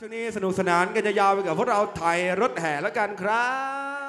ช่วงนี้สนุกสนานกันยาวไปกับพวกเราไทยรถแห่แล้วกันครับ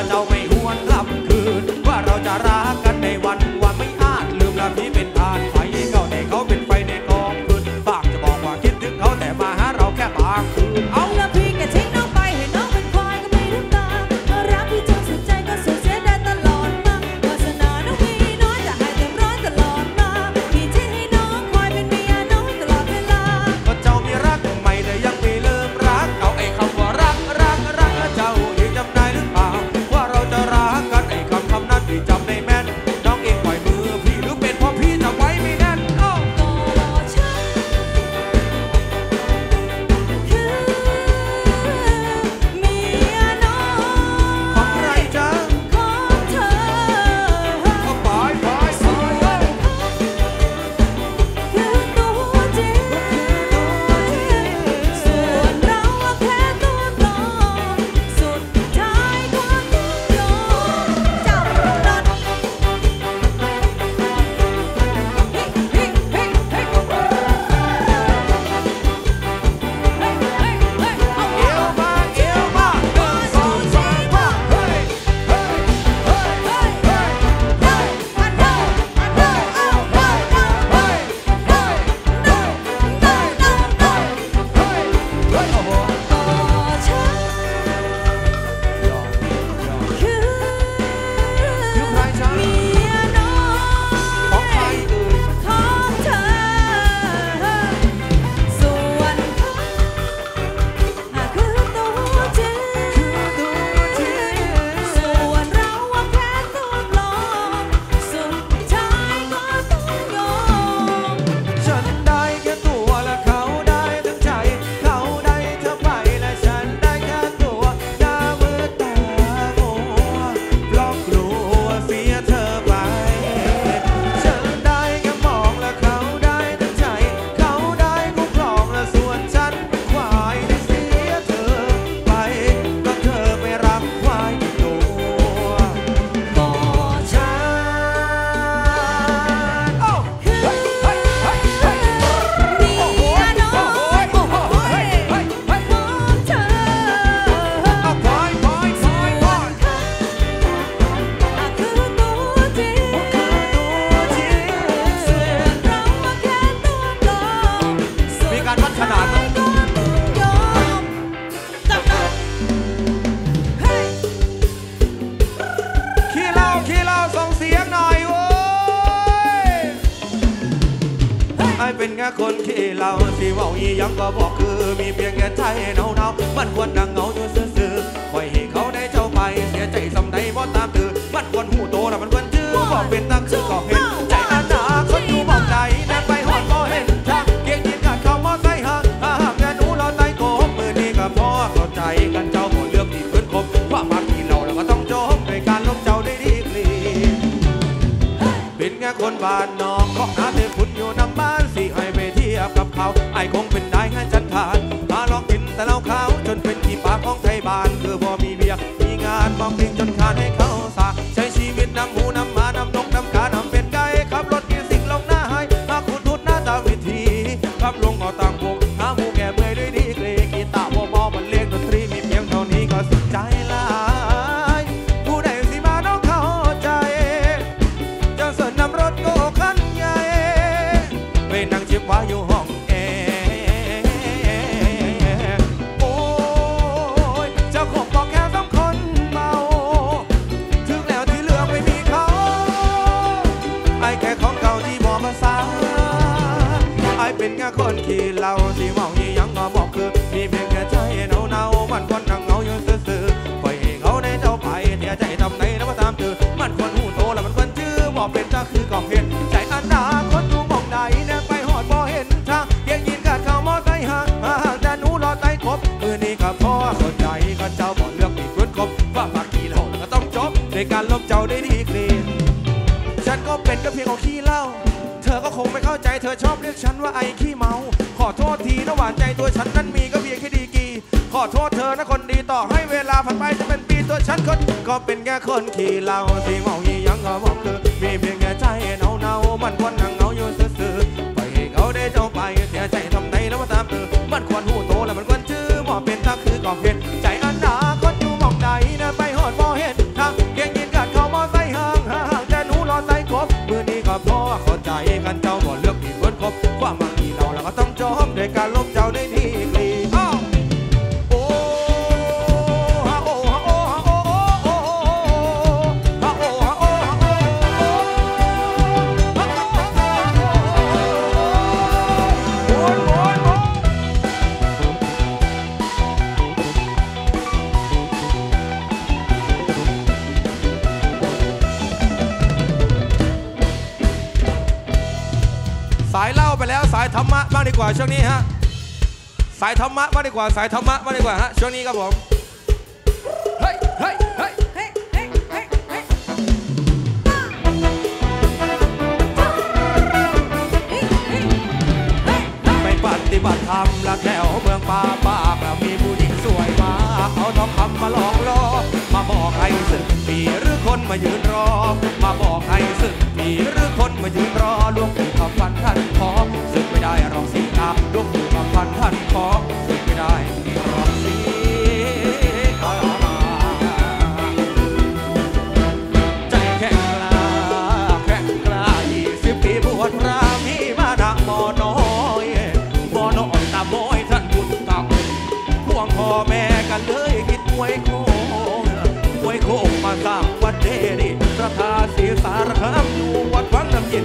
ลำด ค่คนขี้เหล้าสิเว่าอีหยังก็บอกคือมีเพียงแค่ใจเนาเนาๆมันควรดังเหงาอยู่ซื่อๆปล่อยให้เขาได้เจ้าไปเสียใจสำใดบ่ตามตือมันควรหูโตแล้วมันควรชื่อบอกเป็นตั้งคือก็เห็นใจอนาคตอยู่บอกใจแน่ไปหอดบ่เห็นทางเกียงยินกัดเข้ามอใส่ห่างหากแกหนูเราไต่โกบมือนี้ก็พอเข้าใจกันเจ้าบ่เลือกที่พื้นคมว่ามาที่เราแล้วก็ต้องจบด้วยการลบเจ้าได้ดีกรีเป็นแค่คนบ้านนอก เขาไอคงเป็นได้งั้นจันทานหาลอกกินแต่เหล้าขาวจนเป็นที่ปากของไทยบ้านคือพอมีเบียร์มีงานมองพิงจนขาดให้เขา คนขี่เหล้าที่เมายี่ยังก็บอกคือ มีเพียงแค่ใจเนาเนาๆมันคนนั่งเหงาอยู่ซื่อๆปล่อยให้เขาได้เจ้าไปเสียใจทำไหนแล้วมาตามเธอมันควรหูโตแล้วมันควรชื่อบอกเป็นตาคือก่อเห็นใจอนาคตอยู่มองใดแน่ไปหอดบ่เห็นทางเกียงยินกัดเข้ามอไซห่างห่างแต่หนูรอไต่กบมือนี้ก็พอเข้าใจก็เจ้าบอกเลือกปีกพื้นคบว่าปากกี่เหล่าแล้วก็ต้องจบในการลบเจ้าได้ดีกรีฉันก็เป็นก็เพียง เธอชอบเรียกฉันว่าไอ้ขี้เมา ขอโทษทีนะหวานใจตัวฉันนั้นมีก็เพียงแค่ดีกี ขอโทษเธอนะคนดีต่อให้เวลาผ่านไปจะเป็นปีตัวฉันคน ก็เป็นแค่คนขี้เหล้าที่เมายี่ยังก็บอกคือมีเพียงแค่ใจเนาเนามันควนนั่ง กว่าช่วงนี้ฮะสายธรรมะบ้างดีกว่าสายธรรมะบ้างดีกว่าฮะช่วงนี้ครับผมเฮ้ยเฮ้ยเฮ้ยเฮ้ยเฮ้ยเฮ้ยเฮ้ยเฮ้ยเฮ้ยเฮ้ยไปปฏิบัติธรรมละแถวเมืองป่าปากแล้วมีผู้หญิงสวยมากเอาทองคำมาหลอกล่อมาบอกให้สึกผีหรือคนมายืนรอ มาบอกให้สึกผีหรือคนมายืนรอหลวงปู่คำพันท่าน ขอสึกไม่ได้หรอกสิอาใจแข็งกล้าแข็งกล้ายี่สิบปีบวชพระมีมาดังบ่อน้อยบ่อน้อยตาบอยท่านบุญเก่าห่วงพ่อแม่กันเลยคิดมวยโคงมวยโคงมาสร้างวัดเดดีพระธาตุศรีสารคามอยู่วัดวังน้ำเย็น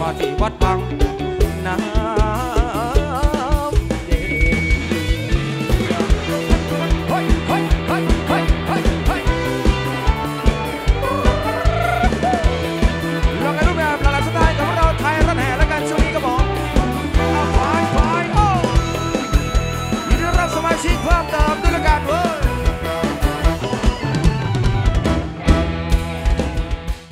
ว่าที่วัดบัง